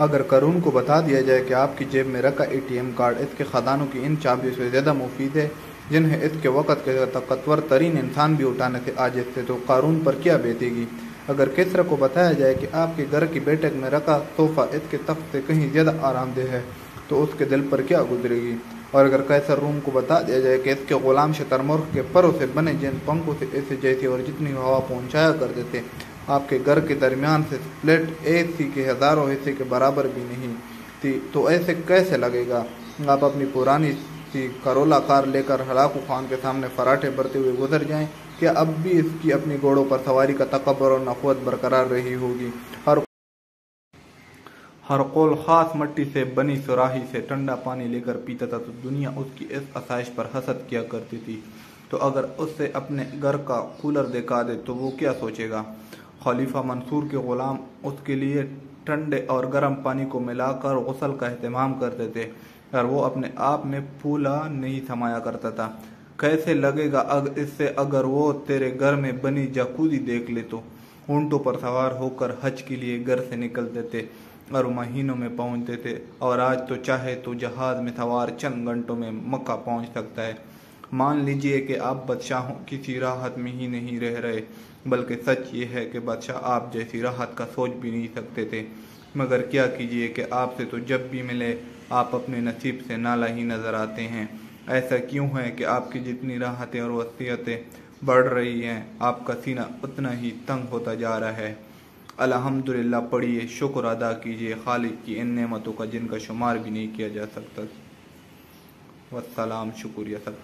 अगर करून को बता दिया जाए कि आपकी जेब में रखा एटीएम कार्ड इसके खजानों की इन चाबियों से ज़्यादा मुफीद है, जिन्हें इसके वक़्त के तकवर तरीन इंसान भी उठाने से आजिज थे तो कानून पर क्या बेतेगी? अगर किसरा को बताया जाए कि आपके घर की बैठक में रखा तोहफा इसके तख्त से कहीं ज़्यादा आरामदेह है तो उसके दिल पर क्या गुजरेगी? और अगर कैसर रूम को बता दिया जाए कि इसके गुलाम शतरमुर्ख के परों से बने जिन पंखों से ऐसे जैसी और जितनी हवा पहुँचाया करते थे आपके घर के दरमियान से स्प्लिट ए सी के हज़ारों हिस्से के बराबर भी नहीं थी। तो ऐसे कैसे लगेगा? आप अपनी पुरानी सी करोला कार लेकर हलाकू खान के सामने फराठे भरते हुए गुजर जाएँ। क्या अब भी इसकी अपनी घोड़ों पर सवारी का तकबर और नफवत बरकरार रही होगी? हर हर कोल ख़ास मट्टी से बनी सुराही से ठंडा पानी लेकर पीता था तो दुनिया उसकी इस आसाइश पर हसद किया करती थी। तो अगर उससे अपने घर का कूलर दिखा दे तो वो क्या सोचेगा? खलीफा मंसूर के ग़ुलाम उसके लिए ठंडे और गर्म पानी को मिलाकर गसल का अहतमाम करते थे, और वो अपने आप में फूला नहीं समाया करता था। कैसे लगेगा अग, इससे अगर वो तेरे घर में बनी जकूदी देख ले तो? ऊँटों पर सवार होकर हज के लिए घर से निकलते थे और महीनों में पहुँचते थे, और आज तो चाहे तो जहाज़ में सवार चंद घंटों में मक्का पहुँच सकता है। मान लीजिए कि आप बादशाहों किसी राहत में ही नहीं रह रहे, बल्कि सच ये है कि बादशाह आप जैसी राहत का सोच भी नहीं सकते थे। मगर क्या कीजिए कि आपसे तो जब भी मिले, आप अपने नसीब से नाला ही नज़र आते हैं। ऐसा क्यों है कि आपकी जितनी राहतें और वसीयतें बढ़ रही हैं, आपका सीना उतना ही तंग होता जा रहा है। अल्हम्दुलिल्लाह, पढ़िए, शुक्र अदा कीजिए, खालिद की इन नेमतों का जिनका शुमार भी नहीं किया जा सकता। वसलाम शुक्रिया सब